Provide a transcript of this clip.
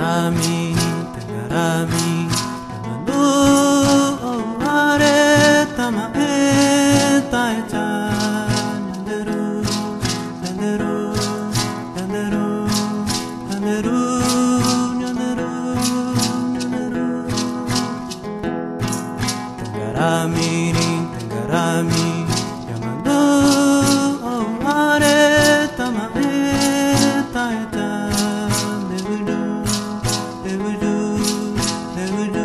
Tengarami, Tengarami, Tamandu, Tamae, Tamae, Blue